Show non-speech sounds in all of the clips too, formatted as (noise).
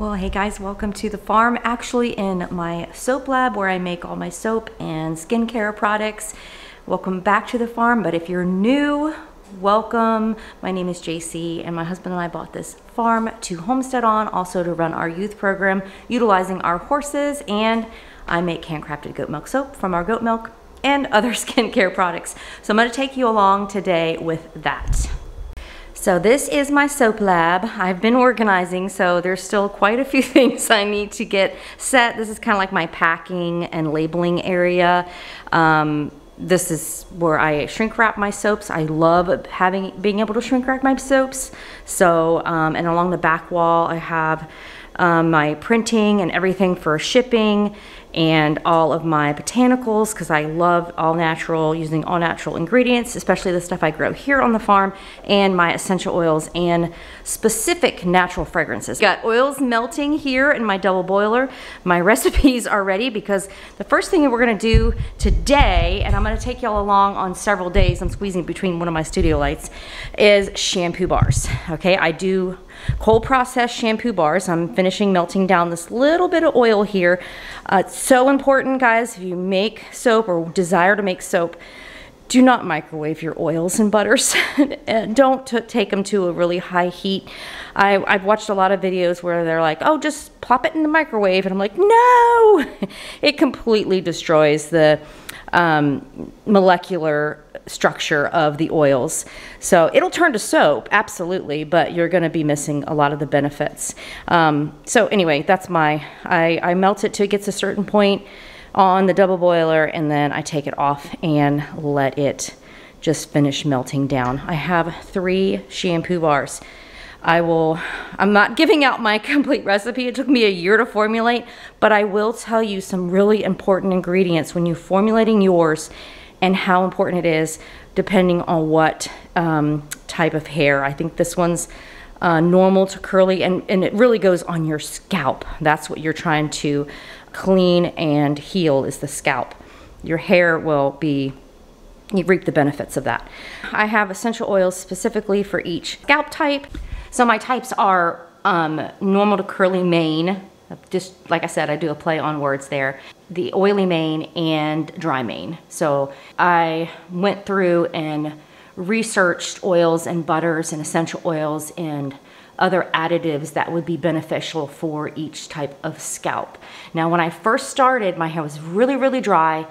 Well, hey guys, welcome to the farm. Actually, in my soap lab where I make all my soap and skincare products. Welcome back to the farm. But if you're new, welcome. My name is JC, and my husband and I bought this farm to homestead on, also to run our youth program utilizing our horses. And I make handcrafted goat milk soap from our goat milk and (laughs) other skincare products. So I'm to take you along today with that. So this is my soap lab. I've been organizing, so there's still quite a few (laughs) things I need to get set. This is kind of like my packing and labeling area. Um, this is where I shrink wrap my soaps. I love having being able to shrink wrap my soaps. So, um, and along the back wall, I have um, my printing and everything for shipping and all of my botanicals because I love all natural, using all natural ingredients, especially the stuff I grow here on the farm, and my essential oils and specific natural fragrances. Got oils melting here in my double boiler. My (laughs) recipes are ready because the first thing we're gonna do today, and I'm gonna take y'all along on several days, I'm squeezing between one of my studio lights, is shampoo bars. Okay, I do cold processed shampoo bars. I'm finishing melting down this little bit of oil here. Uh, it's so important, guys, if you make soap or desire to make soap, do not microwave your oils and butters. (laughs) Don't take them to a really high heat. I, have watched a lot of videos where they're like, oh, just plop it in the microwave. And I'm like, no! (laughs) it completely destroys the um, molecular structure of the oils. So it'll turn to soap, absolutely, but you're going to be missing a lot of the benefits. Um, so anyway, that's my, I, I melt it till it gets a certain point on the double boiler and then I take it off and let it just finish melting down. I have three shampoo bars. I will, I'm not giving out my (laughs) complete recipe. It took me a year to formulate, but I will tell you some really important ingredients when you're formulating yours and how important it is depending on what um, type of hair. I think this one's uh, normal to curly and, and it really goes on your scalp. That's what you're trying to clean and heal is the scalp. Your hair will be you reap the benefits of that. I have essential oils specifically for each scalp type. So my types are um, normal to curly mane, just like I said, I do a play on words there, the oily mane and dry mane. So I went through and researched oils and butters and essential oils and other additives that would be beneficial for each type of scalp. Now, when I first started, my hair was really, really dry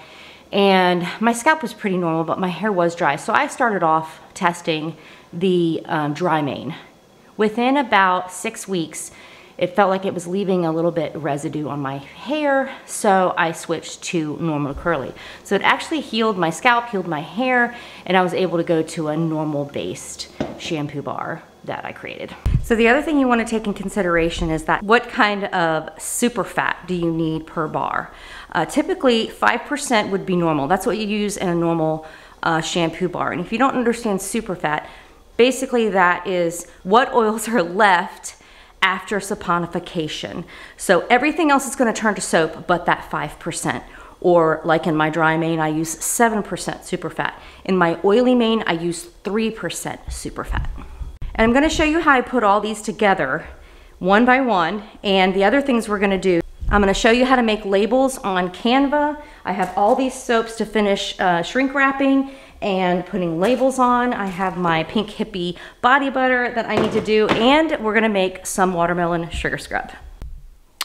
and my scalp was pretty normal, but my hair was dry. So I started off testing the um, dry mane Within about six weeks, it felt like it was leaving a little bit residue on my hair, so I switched to normal curly. So it actually healed my scalp, healed my hair, and I was able to go to a normal based shampoo bar that I created. So the other thing you wanna take in consideration is that what kind of super fat do you need per bar? Uh, typically 5% would be normal. That's what you use in a normal uh, shampoo bar. And if you don't understand super fat, Basically, that is what oils are (laughs) left after saponification. So everything else is gonna turn to soap but that 5%. Or like in my dry mane, I use 7% superfat. In my oily mane, I use 3% superfat. And I'm gonna show you how I put all these together one by one. And the other things we're gonna do, I'm gonna show you how to make labels on Canva. I have all these soaps to finish uh, shrink wrapping and putting labels on. I have my Pink Hippie body butter that I need to do, and we're gonna make some watermelon sugar scrub.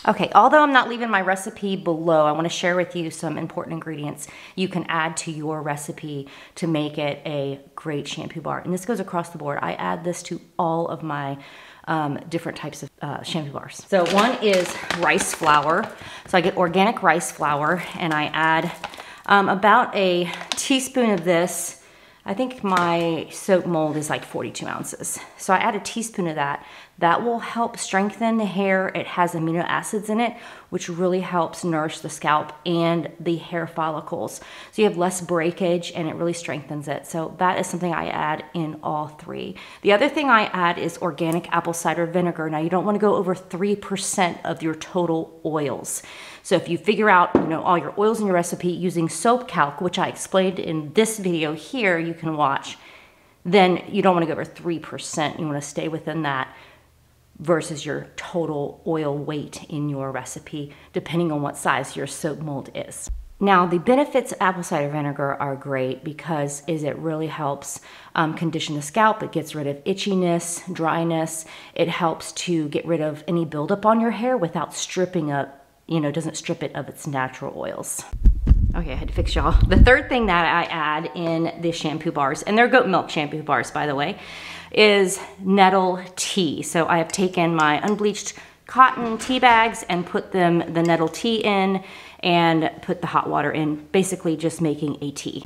Okay, although I'm not leaving my recipe below, I wanna share with you some important ingredients you can add to your recipe to make it a great shampoo bar. And this goes across the board. I add this to all of my um, different types of uh, shampoo bars. So one is rice flour. So I get organic rice flour and I add um, about a teaspoon of this. I think my soap mold is like 42 ounces. So I add a teaspoon of that. That will help strengthen the hair. It has amino acids in it, which really helps nourish the scalp and the hair follicles. So you have less breakage and it really strengthens it. So that is something I add in all three. The other thing I add is organic apple cider vinegar. Now you don't wanna go over 3% of your total oils. So if you figure out, you know, all your oils in your recipe using soap calc, which I explained in this video here, you can watch, then you don't want to go over 3%. You want to stay within that. Versus your total oil weight in your recipe, depending on what size your soap mold is. Now, the benefits of apple cider vinegar are great because is it really helps um, condition the scalp. It gets rid of itchiness, dryness. It helps to get rid of any buildup on your hair without stripping up, you know, doesn't strip it of its natural oils. Okay, I had to fix y'all. The third thing that I add in the shampoo bars, and they're goat milk shampoo bars, by the way, is nettle tea. So I have taken my unbleached cotton tea bags and put them the nettle tea in and put the hot water in, basically just making a tea.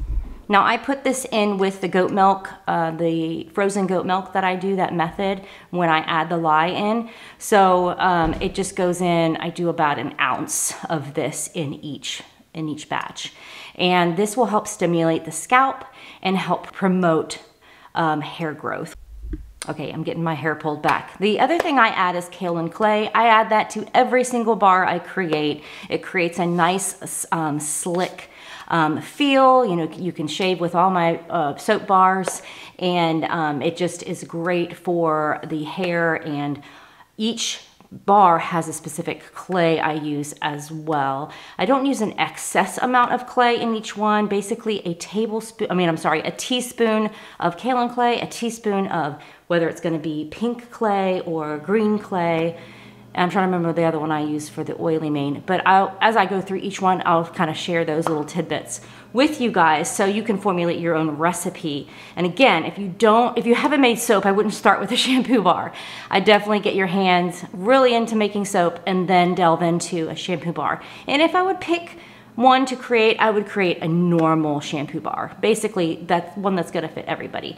Now I put this in with the goat milk, uh, the frozen goat milk that I do, that method, when I add the lye in. So um, it just goes in, I do about an ounce of this in each, in each batch. And this will help stimulate the scalp and help promote um, hair growth. Okay, I'm getting my hair pulled back. The other thing I add is kaolin clay. I add that to every single bar I create. It creates a nice, um, slick um, feel. You know, you can shave with all my uh, soap bars and um, it just is great for the hair and each bar has a specific clay I use as well. I don't use an excess amount of clay in each one. Basically a tablespoon, I mean, I'm sorry, a teaspoon of kaolin clay, a teaspoon of whether it's gonna be pink clay or green clay. I'm trying to remember the other one I use for the oily mane. But I'll, as I go through each one, I'll kind of share those little tidbits with you guys so you can formulate your own recipe. And again, if you don't, if you haven't made soap, I wouldn't (laughs) start with a shampoo bar. I definitely get your hands really into making soap and then delve into a shampoo bar. And if I would pick one to create, I would create a normal shampoo bar. Basically, that's one that's gonna fit everybody.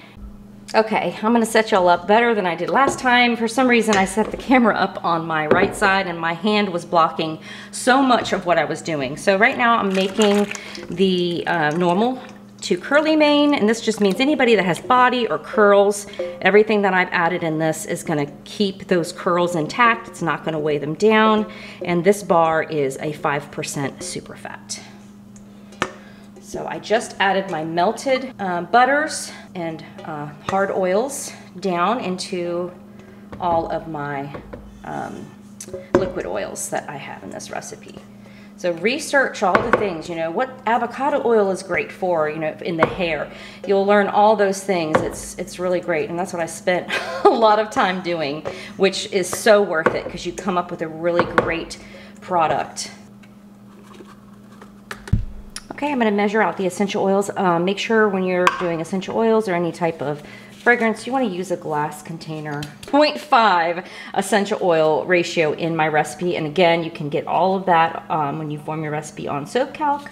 Okay, I'm gonna set y'all up better than I did last time. For some reason, I set the camera up on my right side and my hand was blocking so much of what I was doing. So right now I'm making the uh, normal to curly mane, and this just means anybody that has body or curls, everything that I've added in this is gonna keep those curls intact. It's not gonna weigh them down. And this bar is a 5% super fat. So I just added my melted uh, butters and uh, hard oils down into all of my um, liquid oils that I have in this recipe. So research all the things, you know, what avocado oil is great for, you know, in the hair. You'll learn all those things. It's, it's really great. And that's what I spent (laughs) a lot of time doing, which is so worth it because you come up with a really great product. Okay, I'm gonna measure out the essential oils. Um, make sure when you're doing essential oils or any type of fragrance, you wanna use a glass container. 0.5 essential oil ratio in my recipe. And again, you can get all of that um, when you form your recipe on soap calc.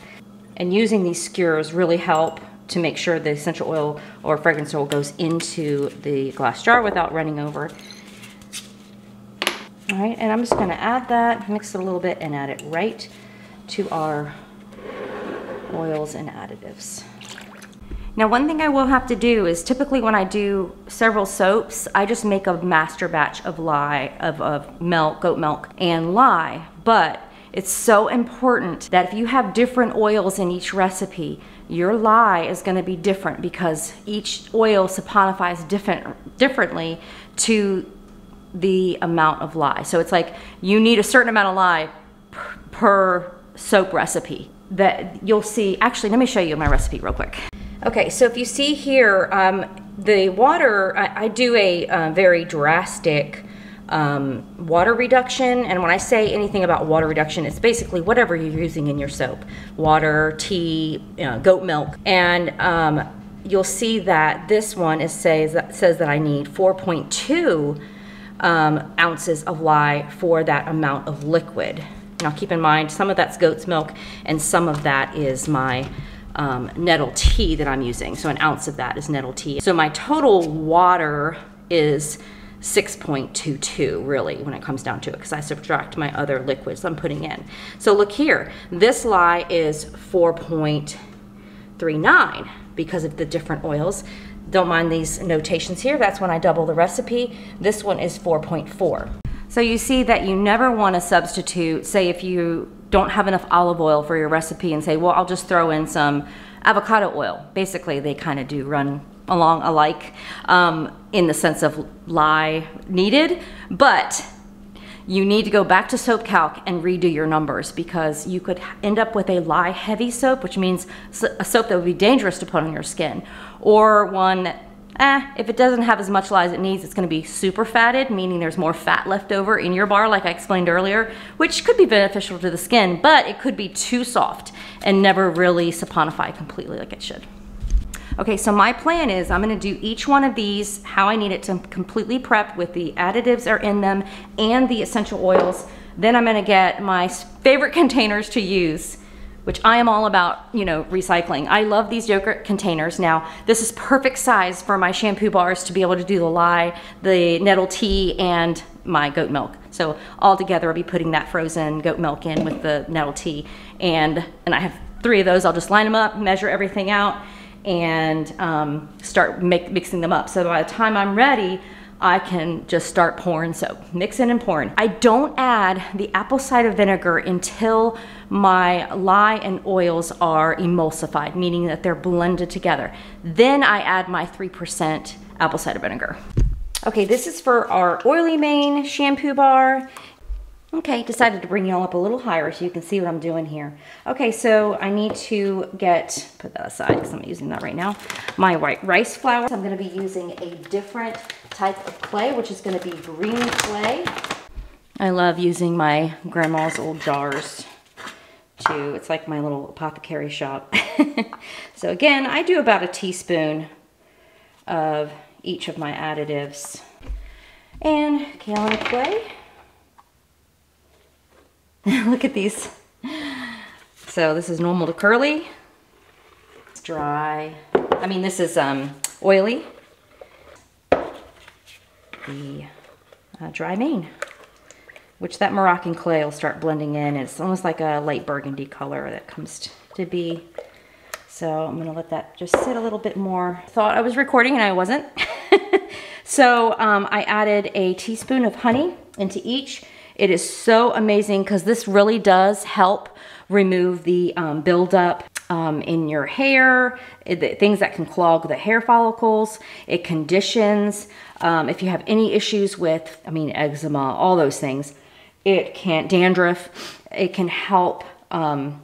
And using these skewers really help to make sure the essential oil or fragrance oil goes into the glass jar without running over. All right, and I'm just gonna add that, mix it a little bit and add it right to our oils and additives. Now one thing I will have to do is typically when I do several soaps, I just make a master batch of lye, of, of milk, goat milk, and lye. But it's so important that if you have different oils in each recipe, your lye is gonna be different because each oil saponifies different, differently to the amount of lye. So it's like you need a certain amount of lye per, per soap recipe that you'll see, actually, let me show you my recipe real quick. Okay, so if you see here, um, the water, I, I do a uh, very drastic um, water reduction. And when I say anything about water reduction, it's basically whatever you're using in your soap. Water, tea, you know, goat milk. And um, you'll see that this one is says, says that I need 4.2 um, ounces of lye for that amount of liquid. Now keep in mind, some of that's goat's milk and some of that is my um, nettle tea that I'm using. So an ounce of that is nettle tea. So my total water is 6.22 really when it comes down to it because I subtract my other liquids I'm putting in. So look here, this lye is 4.39 because of the different oils. Don't mind these notations here, that's when I double the recipe. This one is 4.4. So you see that you never want to substitute, say if you don't have enough olive oil for your recipe and say, well, I'll just throw in some avocado oil. Basically, they kind of do run along alike um, in the sense of lye needed, but you need to go back to soap calc and redo your numbers because you could end up with a lye heavy soap, which means a soap that would be dangerous to put on your skin, or one that, eh, if it doesn't have as much lye as it needs, it's gonna be super fatted, meaning there's more fat left over in your bar, like I explained earlier, which could be beneficial to the skin, but it could be too soft and never really saponify completely like it should. Okay, so my plan is I'm gonna do each one of these how I need it to completely prep with the additives are in them and the essential oils. Then I'm gonna get my favorite (laughs) containers to use which I am all about, you know, recycling. I love these yogurt containers. Now, this is perfect size for my shampoo bars to be able to do the lye, the nettle tea, and my goat milk. So all together, I'll be putting that frozen goat milk in with the nettle tea. And, and I have three of those. I'll just line them up, measure everything out, and um, start make, mixing them up. So by the time I'm ready, I can just start pouring soap, mixing and pouring. I don't add the apple cider vinegar until my lye and oils are emulsified, meaning that they're blended together. Then I add my 3% apple cider vinegar. Okay, this is for our Oily Mane shampoo bar. Okay, decided to bring y'all up a little higher so you can see what I'm doing here. Okay, so I need to get, put that aside because I'm using that right now, my white rice flour. I'm gonna be using a different type of clay, which is gonna be green clay. I love using my grandma's old jars too. It's like my little apothecary shop. (laughs) so again, I do about a teaspoon of each of my additives. And kaolin clay. (laughs) Look at these. So this is normal to curly. It's dry. I mean, this is um, oily. The uh, dry mane, which that Moroccan clay will start blending in. It's almost like a light burgundy color that comes to be. So I'm gonna let that just sit a little bit more. Thought I was recording and I wasn't. (laughs) so um, I added a teaspoon of honey into each. It is so amazing because this really does help remove the um, buildup um, in your hair, it, things that can clog the hair follicles. It conditions. Um, if you have any issues with, I mean, eczema, all those things, it can't dandruff, it can help um,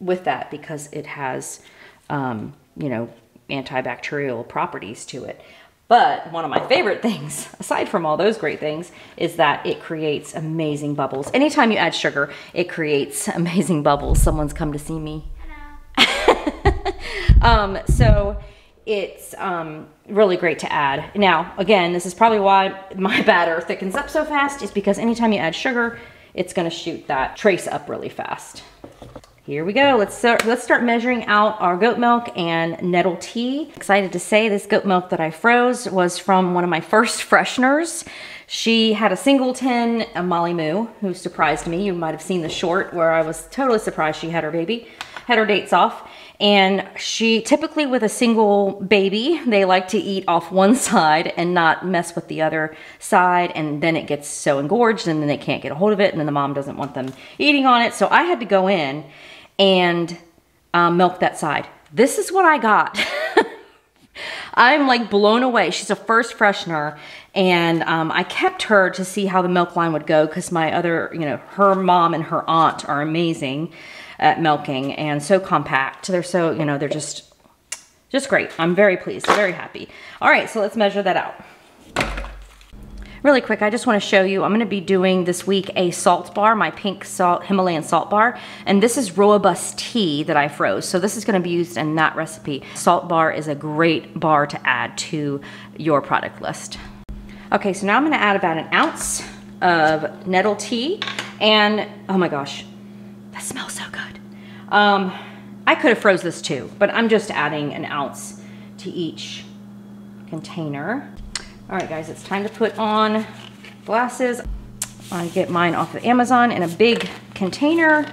with that because it has, um, you know, antibacterial properties to it. But one of my favorite things, (laughs) aside from all those great things, is that it creates amazing bubbles. Anytime you add sugar, it creates (laughs) amazing bubbles. Someone's come to see me. (laughs) um, so it's um, really great to add. Now, again, this is probably why my batter thickens up so fast, is because anytime you add sugar, it's gonna shoot that trace up really fast. Here we go. Let's start, let's start measuring out our goat milk and nettle tea. Excited to say this goat milk that I froze was from one of my first fresheners. She had a singleton, a Molly Moo, who surprised me. You might have seen the short where I was totally surprised she had her baby, had her dates off. And she typically with a single baby, they like to eat off one (laughs) side and not mess with the other side. And then it gets so engorged and then they can't get a hold of it. And then the mom doesn't want them eating on it. So I had to go in and um, milk that side. This is what I got. (laughs) I'm like blown away. She's a first freshener and um, I kept her to see how the milk line would go because my other, you know, her mom and her aunt are amazing at milking and so compact. They're so, you know, they're just, just great. I'm very pleased, very happy. All right, so let's measure that out. Really quick, I just wanna show you, I'm gonna be doing this week a salt bar, my pink salt Himalayan salt bar, and this is rooibos tea that I froze. So this is gonna be used in that recipe. Salt bar is a great bar to add to your product list. Okay, so now I'm gonna add about an ounce of nettle tea, and oh my gosh, that smells so good. Um, I could have froze this too, but I'm just adding an ounce to each container. All right, guys, it's time to put on glasses. I get mine off of Amazon in a big container,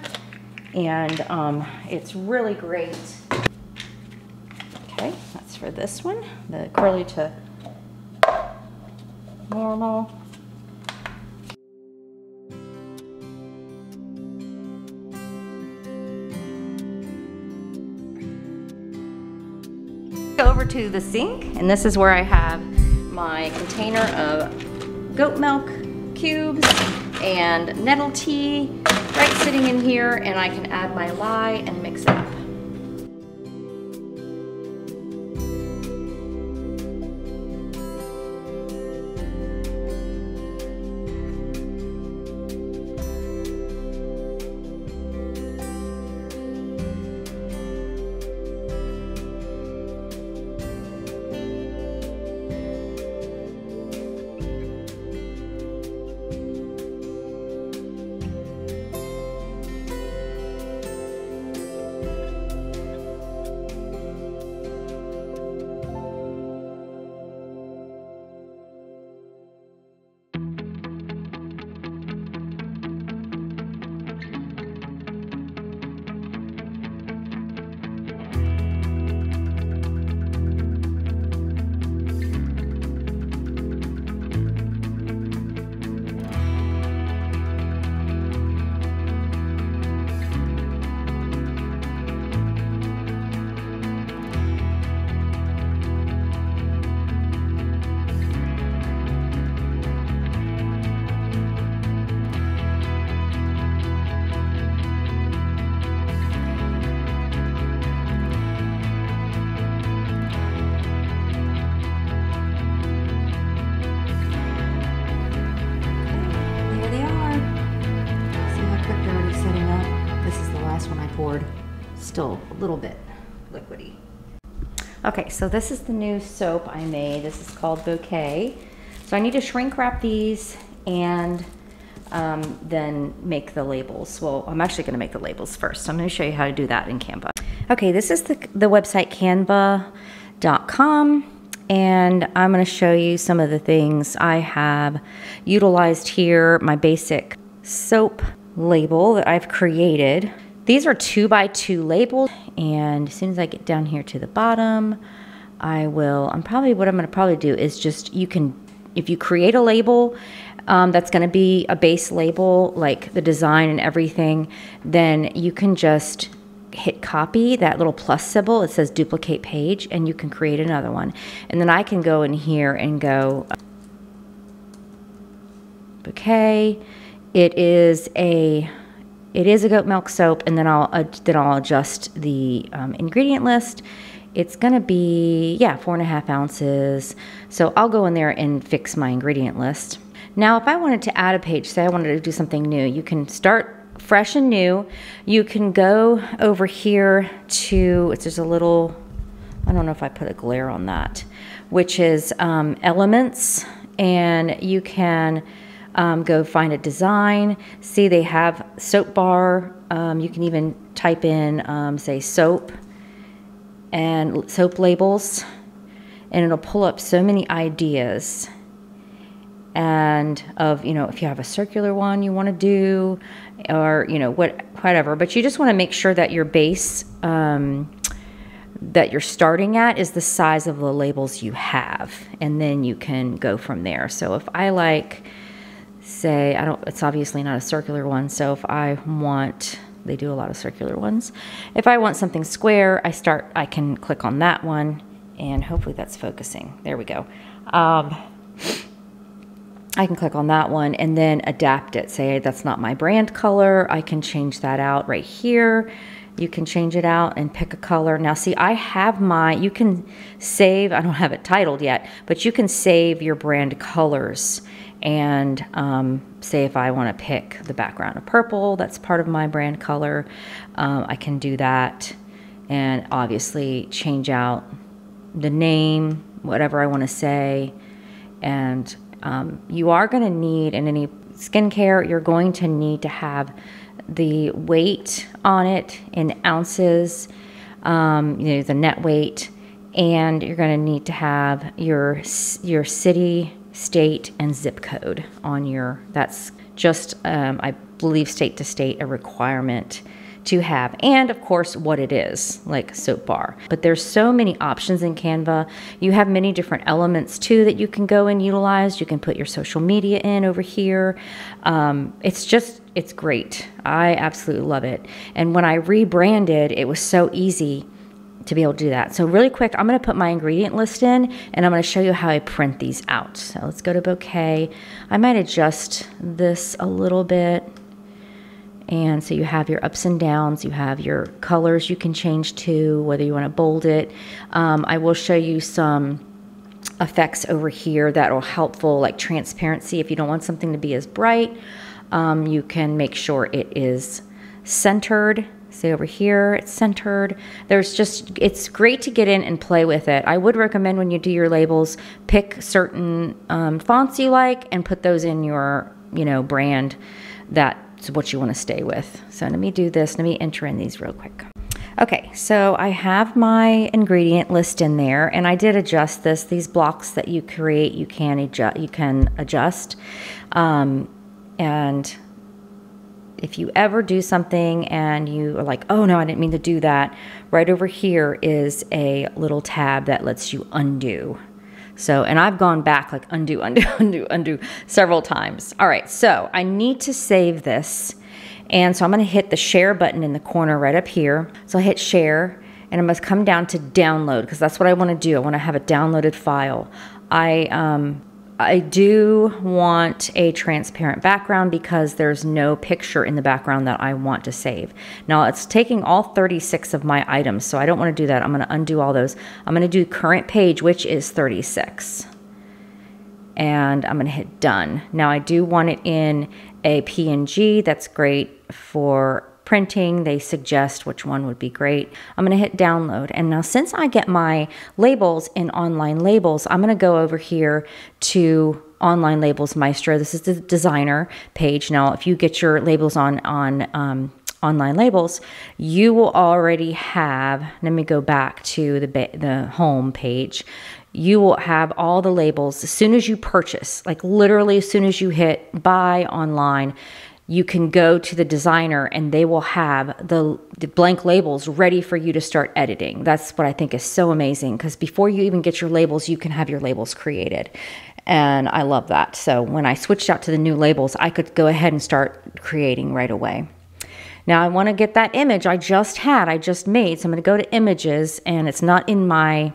and um, it's really great. Okay, that's for this one, the curly to normal. over to the sink and this is where I have my container of goat milk cubes and nettle tea right sitting in here and I can add my lye and mix it little bit liquidy. Okay, so this is the new soap I made. This is called Bouquet. So I need to shrink wrap these and um, then make the labels. Well, I'm actually gonna make the labels first. I'm gonna show you how to do that in Canva. Okay, this is the, the website canva.com and I'm going to show you some of the things I have utilized here. My basic soap label that I've created. These are two by two labels and as soon as I get down here to the bottom, I will, I'm probably, what I'm going to probably do is just, you can, if you create a label um, that's going to be a base label, like the design and everything, then you can just hit copy, that little plus symbol, it says duplicate page, and you can create another one. And then I can go in here and go bouquet. It is a it is a goat milk soap, and then I'll uh, then I'll adjust the um, ingredient list. It's gonna be yeah four and a half ounces. So I'll go in there and fix my ingredient list. Now, if I wanted to add a page, say I wanted to do something new, you can start fresh and new. You can go over here to, it's just a little, I don't know if I put a glare on that, which is um, elements, and you can um, go find a design. See, they have soap bar. Um, you can even type in, um, say, soap and soap labels, and it'll pull up so many ideas and of you know if you have a circular one you want to do or you know what whatever but you just want to make sure that your base um, that you're starting at is the size of the labels you have and then you can go from there so if i like say i don't it's obviously not a circular one so if i want they do a lot of circular ones if i want something square i start i can click on that one and hopefully that's focusing there we go um, I can click on that one and then adapt it. Say that's not my brand color. I can change that out right here. You can change it out and pick a color. Now see, I have my, you can save, I don't have it titled yet, but you can save your brand colors and um, say if I want to pick the background of purple, that's part of my brand color. Um, I can do that and obviously change out the name, whatever I want to say, and um, you are going to need, in any skincare, you're going to need to have the weight on it in ounces, um, you know, the net weight, and you're going to need to have your your city, state, and zip code on your. That's just, um, I believe, state to state a requirement to have and of course what it is like soap bar. But there's so many options in canva. You have many different elements too that you can go and utilize. You can put your social media in over here. Um, it's just it's great. I absolutely love it. And when i rebranded it was so easy to be able to do that. So really quick, I'm gonna put my ingredient list in and I'm gonna show you how I print these out. So let's go to bouquet. I might adjust this a little bit. And so you have your ups and downs, you have your colors you can change to, whether you wanna bold it. Um, I will show you some effects over here that are helpful, like transparency. If you don't want something to be as bright, um, you can make sure it is centered See over here, it's centered. There's just, it's great to get in and play with it. I would recommend when you do your labels, pick certain um, fonts you like and put those in your, you know, brand that's what you want to stay with. So let me do this. Let me enter in these real quick. Okay, so I have my ingredient list in there, and I did adjust this. These blocks that you create, you can adjust. You can adjust, um, and if you ever do something and you are like, oh no, I didn't mean to do that, right over here is a little tab that lets you undo. So, and I've gone back like undo, (laughs) undo, undo, undo several times. All right, so I need to save this. And so I'm gonna hit the share button in the corner right up here. So I hit share and I must come down to download because that's what I wanna do. I wanna have a downloaded file. I um, I do want a transparent background because there's no picture in the background that I want to save. Now it's taking all 36 of my items, so I don't want to do that. I'm going to undo all those. I'm going to do current page, which is 36. And I'm going to hit done. Now I do want it in a PNG. That's great for printing, they suggest which one would be great. I'm going to hit download. And now, since I get my labels in online labels, I'm going to go over here to online labels maestro. This is the designer page. Now, if you get your labels on, on, um, online labels, you will already have, let me go back to the, the home page. You will have all the labels as soon as you purchase, like literally as soon as you hit buy online, you can go to the designer and they will have the, the blank labels ready for you to start editing. That's what I think is so amazing because before you even get your labels, you can have your labels created. And I love that. So when I switched out to the new labels, I could go ahead and start creating right away. Now I want to get that image I just had, I just made. So I'm going to go to images and it's not in my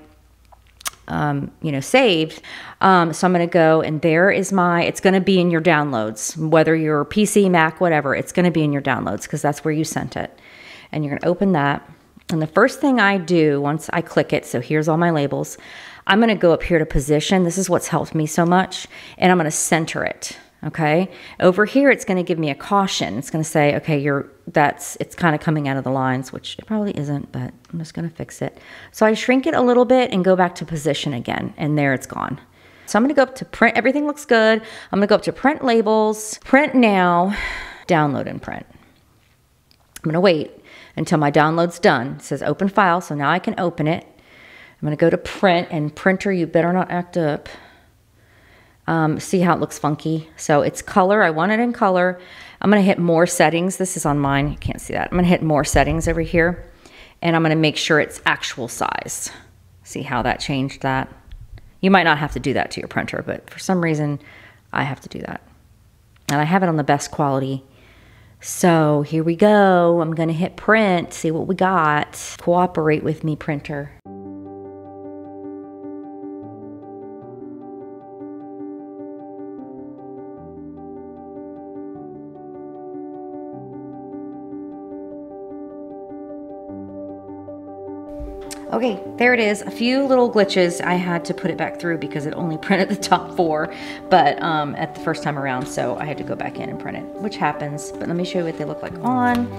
um, you know, saved. Um, so I'm going to go and there is my, it's going to be in your downloads, whether you're PC, Mac, whatever, it's going to be in your downloads because that's where you sent it. And you're going to open that. And the first thing I do once I click it, so here's all my labels, I'm going to go up here to position. This is what's helped me so much. And I'm going to center it. Okay. Over here, it's going to give me a caution. It's going to say, okay, you're, that's, it's kind of coming out of the lines, which it probably isn't, but I'm just going to fix it. So I shrink it a little bit and go back to position again, and there it's gone. So I'm going to go up to print. Everything looks good. I'm going to go up to print labels, print now, download and print. I'm going to wait until my download's done. It says open file, so now I can open it. I'm going to go to print and printer, you better not act up. Um, see how it looks funky? So it's color. I want it in color. I'm going to hit more settings. This is on mine. You can't see that. I'm going to hit more settings over here. And I'm going to make sure it's actual size. See how that changed that? You might not have to do that to your printer, but for some reason, I have to do that. And I have it on the best quality. So here we go. I'm going to hit print, see what we got. Cooperate with me, printer. Okay, there it is. A few little glitches. I had to put it back through because it only (laughs) printed the top four, but um, at the first time around, so I had to go back in and print it, which happens. But let me show you what they look like on.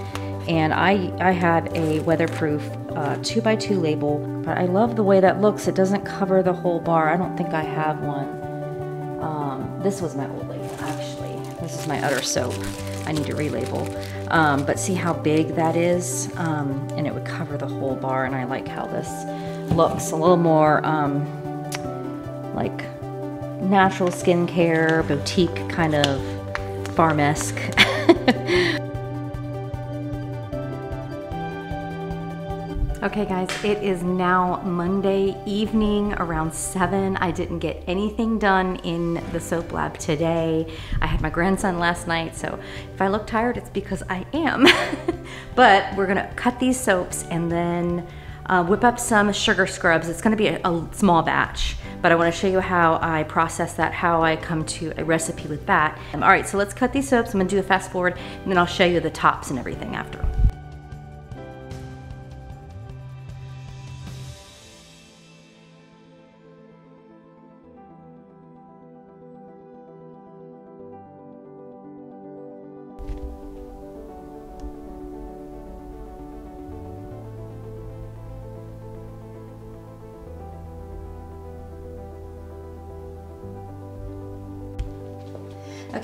And I, I have a weatherproof uh, two by two label, but I love the way that looks. It doesn't cover the whole bar. I don't think I have one. Um, this was my old label, actually. This is my Udder soap. I need to relabel. Um, but see how big that is? Um, and it would cover the whole bar. And I like how this looks a little more um, like natural skincare, boutique kind of farm-esque. (laughs) Okay guys, it is now Monday evening around seven. I didn't get anything done in the soap lab today. I had my grandson last night, so if I look tired, it's because I am. (laughs) but we're gonna cut these soaps and then uh, whip up some sugar scrubs. It's gonna be a, a small batch, but I wanna show you how I process that, how I come to a recipe with that. Um, all right, so let's cut these soaps. I'm gonna do a fast forward, and then I'll show you the tops and everything after.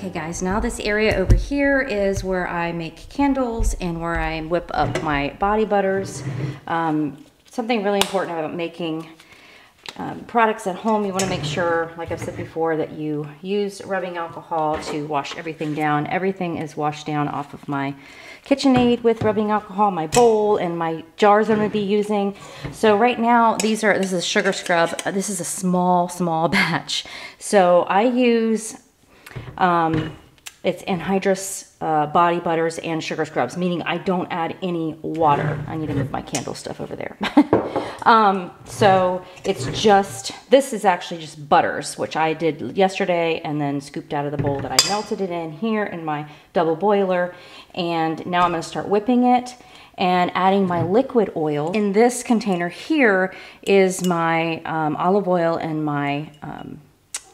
Okay guys, now this area over here is where I make candles and where I whip up my body butters. Um, something really important about making um, products at home, you want to make sure, like I've said before, that you use rubbing alcohol to wash everything down. Everything is washed down off of my KitchenAid with rubbing alcohol, my bowl, and my jars I'm going to be using. So right now, these are, this is sugar scrub. This is a small, small (laughs) batch. So I use um, it's anhydrous uh, body butters and sugar scrubs, meaning I don't add any water. I need to move my candle stuff over there. (laughs) um, so it's just, this is actually just butters, which I did yesterday and then scooped out of the bowl that I melted it in here in my double boiler. And now I'm gonna start whipping it and adding my liquid oil. In this container here is my um, olive oil and my um,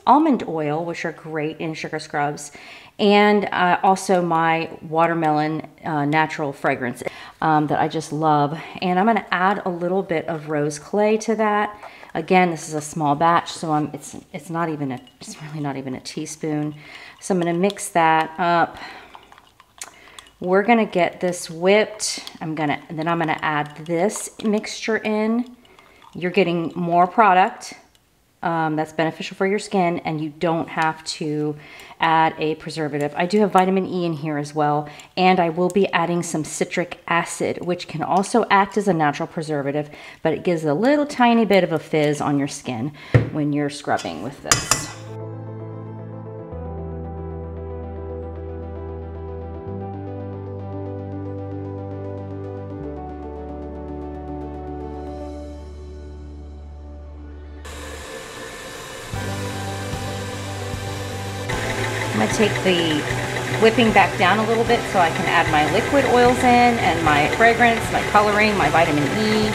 almond oil, which are great in sugar scrubs, and uh, also my watermelon uh, natural fragrance um, that I just love. And I'm gonna add a little bit of rose clay to that. Again, this is a small batch, so I'm, it's, it's not even a, it's really not even a teaspoon. So I'm gonna mix that up. We're gonna get this whipped. I'm gonna, then I'm gonna add this mixture in. You're getting more product um, that's beneficial for your skin and you don't have to add a preservative. I do have vitamin E in here as well and I will be adding some citric acid which can also act as a natural preservative but it gives a little tiny bit of a fizz on your skin when you're scrubbing with this. Take the whipping back down a little bit so I can add my liquid oils in and my fragrance, my coloring, my vitamin E.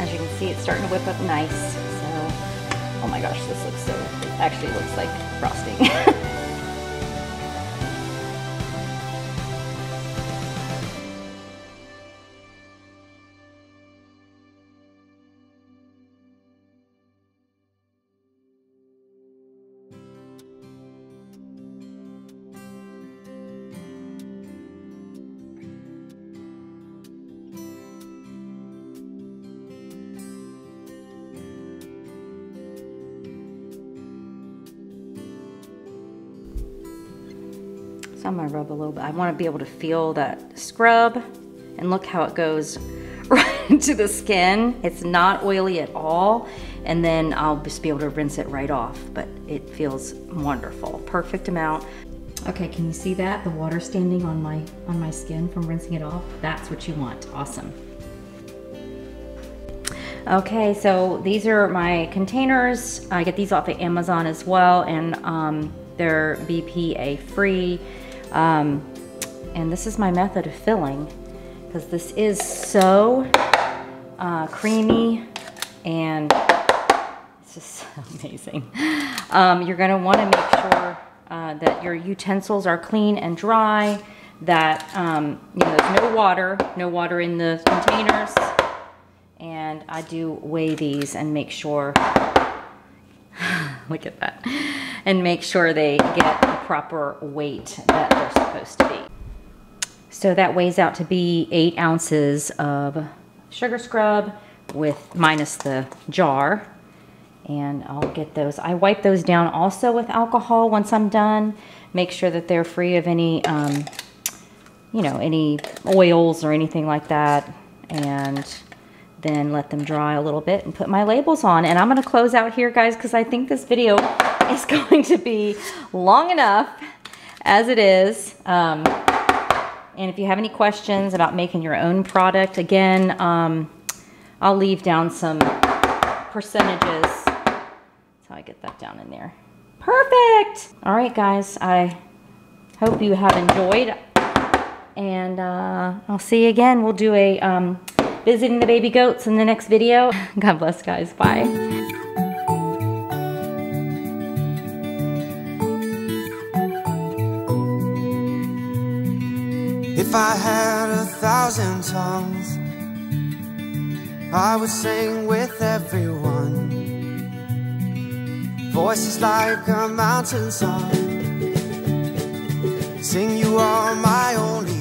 As you can see, it's starting to whip up nice. So, oh my gosh, this looks so, actually looks like frosting. (laughs) I'm gonna rub a little bit. I wanna be able to feel that scrub and look how it goes (laughs) right into the skin. It's not oily at all. And then I'll just be able to rinse it right off, but it feels wonderful. Perfect amount. Okay, can you see that? The water standing on my, on my skin from rinsing it off? That's what you want, awesome. Okay, so these are my containers. I get these off of Amazon as well, and um, they're BPA free. Um, and this is my method of filling because this is so uh, creamy and it's just (laughs) amazing. Um, you're gonna wanna make sure uh, that your utensils are clean and dry, that um, you know, there's no water, no water in the containers. And I do weigh these and make sure, (laughs) look at that, and make sure they get proper weight that they're supposed to be. So that weighs out to be eight ounces of sugar scrub with minus the jar. And I'll get those. I wipe those down also with alcohol once I'm done. Make sure that they're free of any, um, you know, any oils or anything like that. And then let them dry a little bit and put my labels on. And I'm gonna close out here, guys, because I think this video (laughs) is going to be long enough as it is. Um, And if you have any questions about making your own product, again, um, I'll leave down some percentages. That's how I get that down in there. Perfect. All right, guys, I hope you have enjoyed. And uh, I'll see you again. We'll do a um, visiting the baby goats in the next video. (laughs) God bless, guys. Bye. If I had a thousand tongues, I would sing with everyone. Voices like a mountain song. Sing you all my own